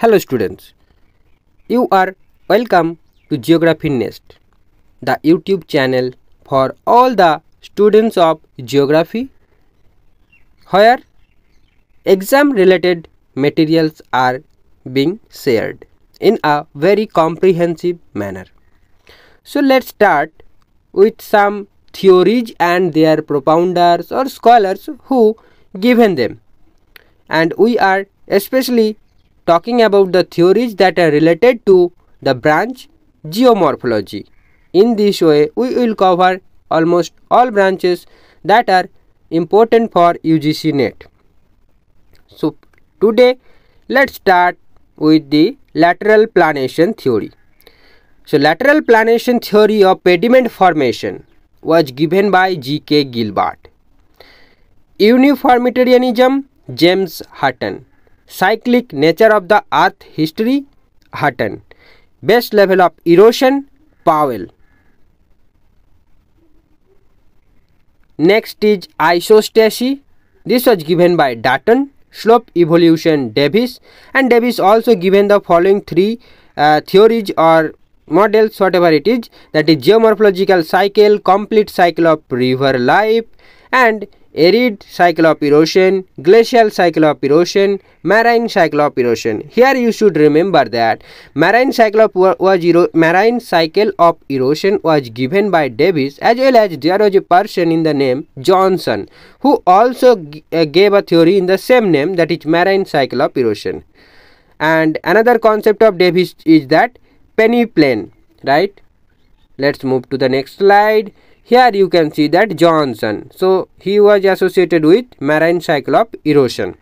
Hello students, you are welcome to Geography Nest, the YouTube channel for all the students of geography. Where exam related materials are being shared in a very comprehensive manner. So let's start with some theories and their propounders or scholars who given them. And we are especially talking about the theories that are related to the branch geomorphology. In this way, we will cover almost all branches that are important for UGC NET. So, today let's start with the lateral planation theory. So, lateral planation theory of pediment formation was given by G.K. Gilbert. Uniformitarianism, James Hutton. Cyclic nature of the earth history Hutton. Base level of erosion Powell. Next is isostasy. This was given by Dutton. Slope evolution Davis and Davis also given the following three uh, theories or models whatever it is that is geomorphological cycle, complete cycle of river life and arid cycle of erosion, glacial cycle of erosion, marine cycle of erosion. Here you should remember that marine cycle of was marine cycle of erosion was given by Davis as well as there was a person in the name Johnson who also uh, gave a theory in the same name that is marine cycle of erosion. And another concept of Davis is that peneplain, right? Let's move to the next slide here you can see that Johnson. So he was associated with marine cycle of erosion.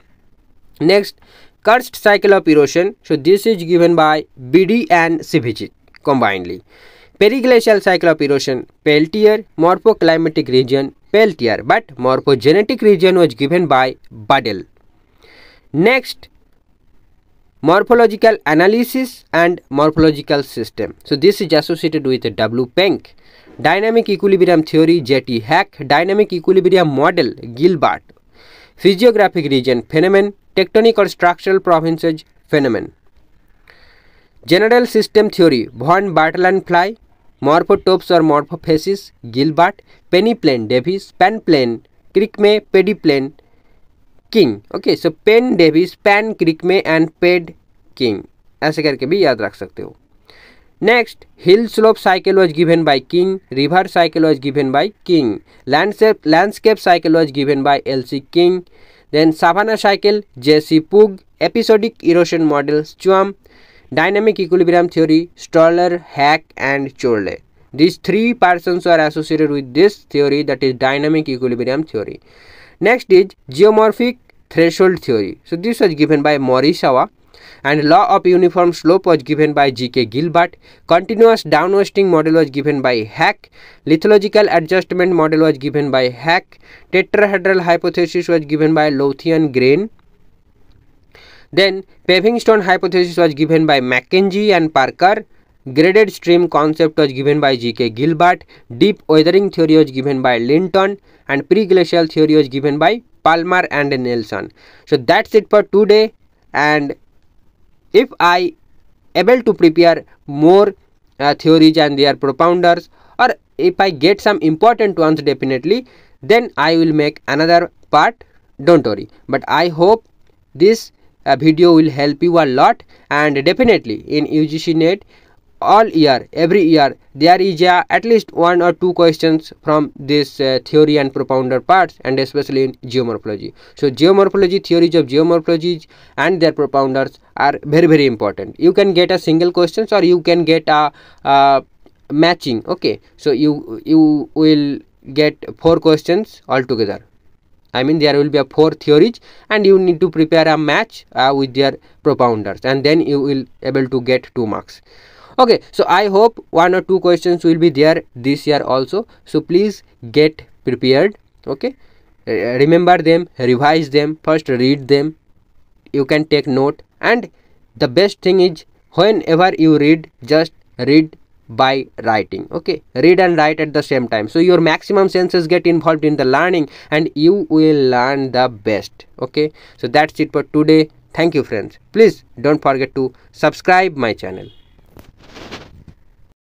Next, karst cycle of erosion. So this is given by Beede and Cvijic combinedly. Periglacial cycle of erosion, Peltier, morphoclimatic region, Peltier, but morphogenetic region was given by Budel. Next, morphological analysis and morphological system. So this is associated with W. Penck. Dynamic equilibrium theory J.T. Hack, dynamic equilibrium model Gilbert, physiographic region Fenneman, tectonic or structural provinces Fenneman. General system theory von Bertalanffy, Fly, morphotopes or morphofacies Gilbert, peneplain Davis, panplane Crickmay, pediplane King okay so pen Davis pan Crick में and paid king ऐसे करके भी याद रख सकते हो। Next hill slope cycle was given by King river cycle was given by King landscape landscape cycle was given by L C King then savanna cycle J C Pugh episodic erosion model Schumm dynamic equilibrium theory Strahler Hack and Chorley this three persons are associated with this theory that is dynamic equilibrium theory Next is geomorphic threshold theory. So this was given by Morisawa and law of uniform slope was given by G.K. Gilbert. Continuous downwasting model was given by Hack. Lithological adjustment model was given by Hack. Tetrahedral hypothesis was given by Lowthian Green. Then paving stone hypothesis was given by Mackenzie and Parker. Graded stream concept was given by G.K. Gilbert. Deep weathering theory was given by Linton. And pre-glacial theory was given by Palmer and Nelson. So that's it for today. And if I able to prepare more uh, theories and their propounders or if I get some important ones definitely then I will make another part don't worry but I hope this uh, video will help you a lot and definitely in UGC net all year every year there is a, at least one or two questions from this uh, theory and propounder parts and especially in geomorphology. So geomorphology theories of geomorphology and their propounders are very very important. You can get a single questions or you can get a, a matching okay? So you you will get four questions altogether. I mean there will be a four theories and you need to prepare a match uh, with their propounders and then you will able to get two marks okay so i hope one or two questions will be there this year also. So please get prepared okay? Uh, remember them revise them first read them. You can take note. And the best thing is whenever you read just read by writing okay? Read and write at the same time. So your maximum senses get involved in the learning and you will learn the best okay? So that's it for today. Thank you friends. Please don't forget to subscribe my channel